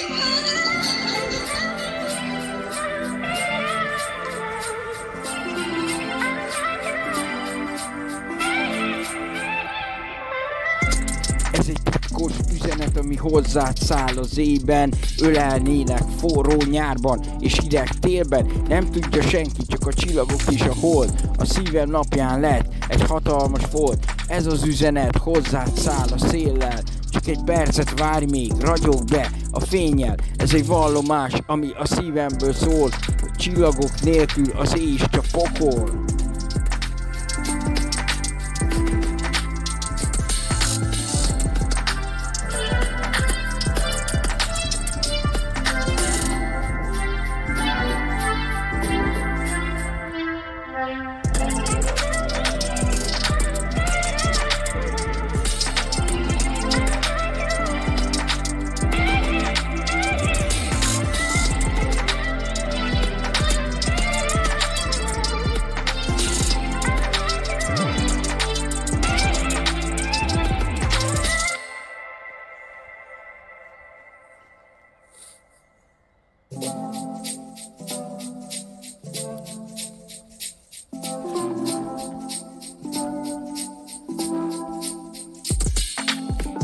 Ez egy titkos üzenet, ami hozzád száll az éjben Ölelnének forró nyárban és hideg télben Nem tudja senki, csak a csillagok és a hold. A szívem napján lett egy hatalmas folt Ez az üzenet hozzád száll a széllel csak egy percet várj még, ragyog be a fényel Ez egy vallomás, ami a szívemből szól csillagok nélkül az éj is csak pokol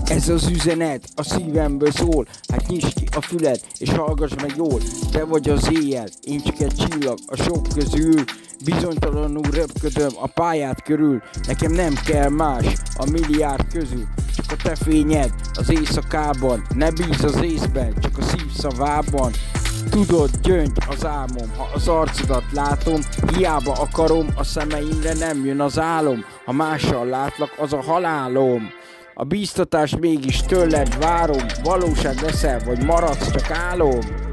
Ez az üzenet a szívemből szól. Hát nyisd ki a füled és hallgass meg jól. Te vagy az éjjel, én csak egy csillag a sok közül. Bizonytalanul röpködöm a pályát körül. Nekem nem kell más a milliárd közül. Csak a te fényed az éjszakában. Ne bíz az észben, csak a szív szavában. Tudod, gyöngy az álmom, ha az arcodat látom. Hiába akarom, a szemeimre nem jön az álom. Ha mással látlak, az a halálom a bíztatás mégis tőled várom, valóság leszel, vagy maradsz csak álom?